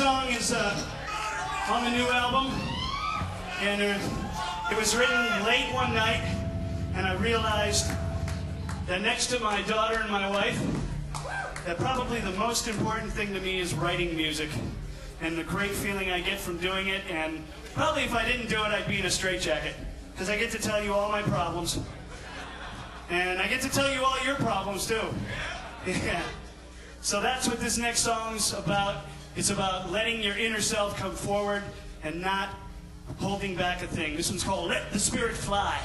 song is uh, on the new album, and it was written late one night, and I realized that next to my daughter and my wife, that probably the most important thing to me is writing music, and the great feeling I get from doing it, and probably if I didn't do it, I'd be in a straitjacket, because I get to tell you all my problems, and I get to tell you all your problems too. Yeah. So that's what this next song's about. It's about letting your inner self come forward and not holding back a thing. This one's called Let the Spirit Fly.